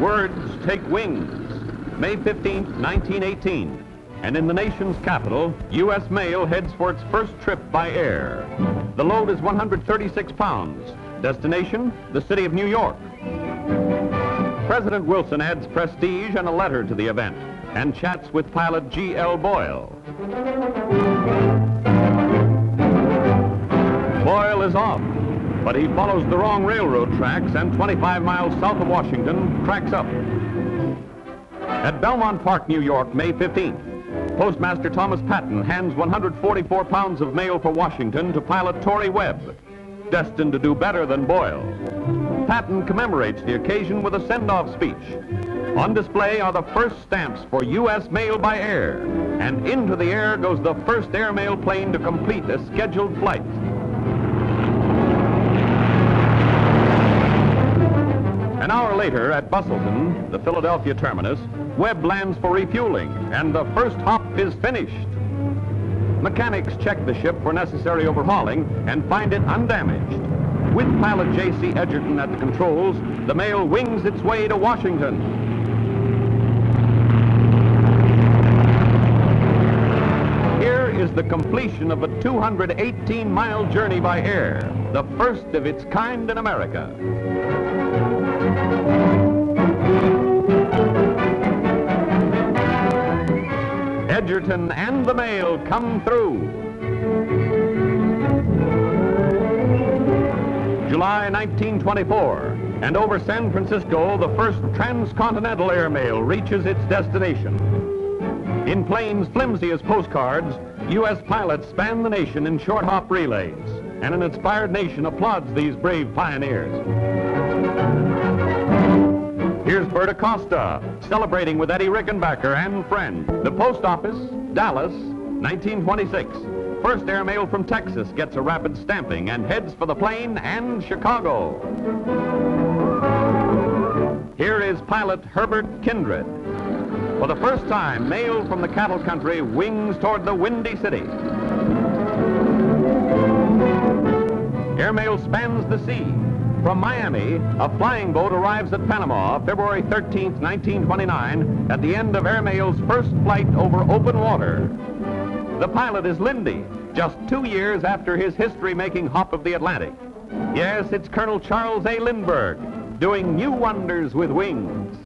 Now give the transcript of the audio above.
Words take wings. May 15, 1918. And in the nation's capital, U.S. mail heads for its first trip by air. The load is 136 pounds. Destination, the city of New York. President Wilson adds prestige and a letter to the event and chats with pilot G.L. Boyle. Boyle is off, but he follows the wrong railroad tracks and 25 miles south of Washington cracks up. At Belmont Park, New York, May 15th, Postmaster Thomas Patten hands 144 pounds of mail for Washington to pilot Torrey Webb, destined to do better than Boyle. Patten commemorates the occasion with a send-off speech. On display are the first stamps for U.S. mail by air, and into the air goes the first airmail plane to complete a scheduled flight. Later at Bustleton, the Philadelphia terminus, Webb lands for refueling, and the first hop is finished. Mechanics check the ship for necessary overhauling and find it undamaged. With pilot J.C. Edgerton at the controls, the mail wings its way to Washington. Here is the completion of a 218-mile journey by air, the first of its kind in America. Edgerton and the mail come through. July 1924, and over San Francisco, the first transcontinental airmail reaches its destination. In planes flimsy as postcards, U.S. pilots span the nation in short hop relays, and an inspired nation applauds these brave pioneers. Bert Acosta, celebrating with Eddie Rickenbacker and friends. The post office, Dallas, 1926. First airmail from Texas gets a rapid stamping and heads for the plane and Chicago. Here is pilot Herbert Kindred. For the first time, mail from the cattle country wings toward the Windy City. Airmail spans the sea. From Miami, a flying boat arrives at Panama February 13, 1929, at the end of Airmail's first flight over open water. The pilot is Lindy, just two years after his history-making hop of the Atlantic. Yes, it's Colonel Charles A. Lindbergh, doing new wonders with wings.